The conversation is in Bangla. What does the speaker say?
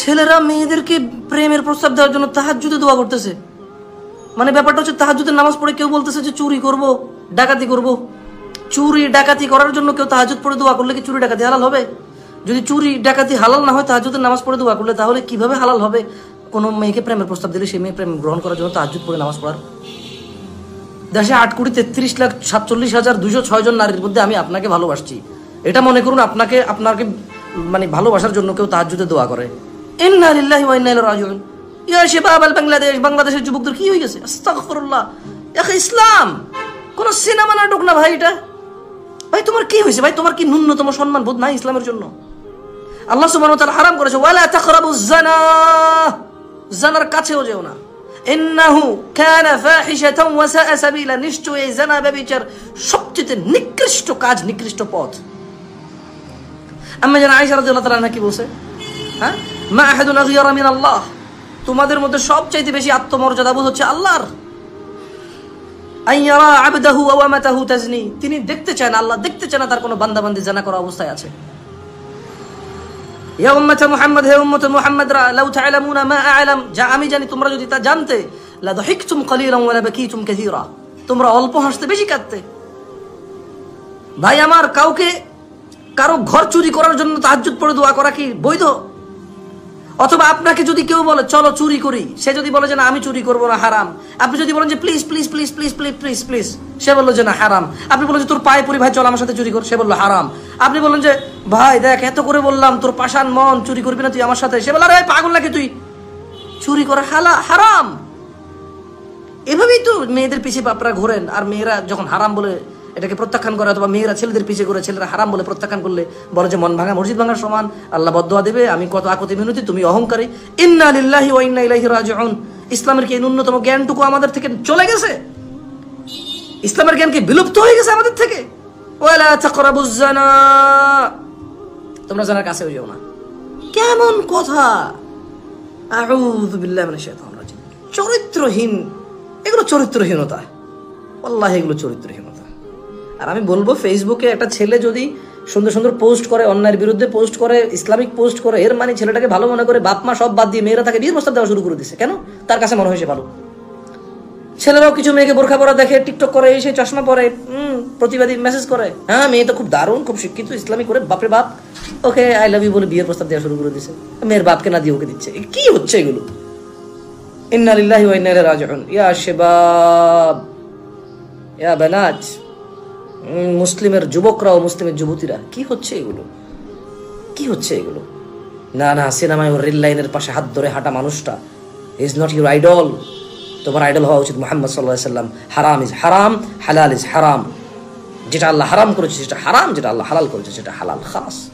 ছেলেরা মেয়েদেরকে প্রেমের প্রস্তাব দেওয়ার জন্য তাহাজ্জুদে দোয়া করতেছে। মানে ব্যাপারটা হচ্ছে তাহাজ্জুদের নামাজ পড়ে কেউ বলতেছে যে চুরি করব, ডাকাতি করব। চুরি, ডাকাতি করার জন্য কেউ তাহাজুদ পড়ে দোয়া করলে কি চুরি, ডাকাতি হালাল হবে? যদি চুরি, ডাকাতি হালাল না হয় তাহাজুদের নামাজ পড়ে দোয়া করলে তাহলে কীভাবে হালাল হবে? কোনো মেয়েকে প্রেমের প্রস্তাব দিলে সেই মেয়ে প্রেম গ্রহণ করার জন্য তাহাজুদ পড়ে নামাজ পড়ার। দেশে আট কোটি তেত্রিশ লাখ সাতচল্লিশ হাজার দুশো ছয় জন নারীর মধ্যে আমি আপনাকে ভালোবাসছি। এটা মনে করুন, আপনাকে আপনাকে মানে ভালোবাসার জন্য কেউ তাহাজুদে দোয়া করে। ইন্না লিল্লাহি ওয়া ইন্না ইলাইহি রাজিউন। ইয়া শাবাব আল বাংলাদেশ, বাংলাদেশের যুবকদের কি হয়ে গেছে আস্তাগফিরুল্লাহ। ইয়া ইসলাম! কোন সিনেমা নাটক না ভাই এটা? ভাই, তোমার কি হয়েছে ভাই, তোমার কি ন্যূনতম সম্মান বোধ নাই ইসলামের জন্য? আল্লাহ সুবহানাহু ওয়া তাআলা হারাম করেছে। ওয়ালা তাকরাবুজ জানা জানার কাছেও যেও না। ইন্নাহু কানা ফাহিশাতান ওয়া সাআ সাবিলা। নিশ্চয়ই জানা ব্যভিচার সবচেয়ে নিকৃষ্ট কাজ, নিকৃষ্ট পথ। আম্মা জানা আয়েশা রাদিয়াল্লাহু তাআলা কি বলছে? হ্যাঁ? মা আল্লাহ। তোমাদের মধ্যে সবচাইতে বেশি আত্মমর্যাদা বোধ হচ্ছে আল্লাহর। তিনি দেখতে চান আল্লাহ দেখতে চান তার কোনো বান্দাবান্দি জানা করা অবস্থায় আছে। রা যা আমি জানি, তোমরা যদি তা জানতে তোমরা অল্প বেশি ভাই, আমার কাউকে কারও ঘর চুরি করার জন্য তাহাজ্জুদ পড়ে দোয়া করা কি বৈধ? অথবা আপনাকে যদি কেউ বলে, চলো চুরি করি। সে যদি বলে যে, না, আমি চুরি করব না, হারাম। আপনি যদি বলেন যে, please please please please please please please. সে বলল যে, না, হারাম। আপনি বললেন যে, তোর পায়ে পরি ভাই, চল আমার সাথে চুরি কর। সে বলল, হারাম। আপনি বললেন যে, ভাই, দেখ, এত করে বললাম, তোর পাশান মন, চুরি করবি না তুই আমার সাথে? সে বলল, আরে, পাগল নাকি তুই? চুরি করা হালা, হারাম। এভাবেই তো মেয়েদের পিছিয়ে আপনারা ঘোরেন, আর মেয়েরা যখন হারাম বলে এটাকে প্রত্যাখ্যান করে অথবা মেয়েরা ছেলেদের পিছিয়ে করে ছেলেরা হারাম বলে প্রত্যাখ্যান করলে বলে যে মন ভাঙা মসজিদ ভাঙার সমান, আল্লাহ বদোয়া দেবে, আমি কত আকতি মিনতি, তুমি অহংকারী। ইন্না লিল্লাহি ওয়া ইন্না ইলাইহি রাজিউন। ইসলামের কি ন্যূনতম জ্ঞানটুকু আমাদের থেকে চলে গেছে? ইসলামের জ্ঞান কি বিলুপ্ত হয়ে গেছে আমাদের থেকে? ওয়ালা তাকরাবুজ জানা। তোমরা জানার কাছে যেও না। কেমন কথা? আউযু বিল্লাহি মিনাশ শাইতানির রাজিম। চরিত্রহীন। এগুলো চরিত্রহীনতা। আল্লাহ এগুলো চরিত্রহীনতা আর আমি বলব ফেসবুকে একটা ছেলে যদি সুন্দর সুন্দর পোস্ট করে, অন্যায়ের বিরুদ্ধে পোস্ট করে, ইসলামিক পোস্ট করে, এর মানে ছেলেটাকে ভালো মনে করে বাপ মা সব বাদ দিয়ে মেয়েরা তাকে বিয়ের প্রস্তাব দেওয়া শুরু করে দিছে। কেন? তার কাছে মনে হয়েছে ভালো। ছেলেরাও কিছু মেয়েকে বোরখা পরা দেখে, টিকটক করে, এসে চশমা পরে প্রতিবাদী মেসেজ করে। হ্যাঁ মেয়ে তো খুব দারুণ, খুব শিক্ষিত ইসলামিক করে, বাপরে বাপ। ওকে আই লাভ ইউ বলে বিয়ের প্রস্তাব দেওয়া শুরু করে দিছে। মেয়ের বাপকে না দিয়ে ওকে দিচ্ছে। কি হচ্ছে এগুলো? ইন্না লিল্লাহি ওয়া ইন্না ইলাইহি রাজিউন। ইয়া শাবাব। ইয়া বানাত। মুসলিমের যুবকরা ও মুসলিমের যুবতীরা, কি হচ্ছে এগুলো? কি হচ্ছে এগুলো? না না, সিনেমায় রেল লাইনের পাশে হাত ধরে হাঁটা মানুষটা ইজ নট ইউর আইডল তোমার আইডল হওয়া উচিত মোহাম্মদ সাল্লাহ সাল্লাম। হারাম ইজ হারাম, হালাল ইজ হারাম। যেটা আল্লাহ হারাম করেছে, সেটা হারাম, যেটা আল্লাহ হালাল করেছে, সেটা হালাল খাস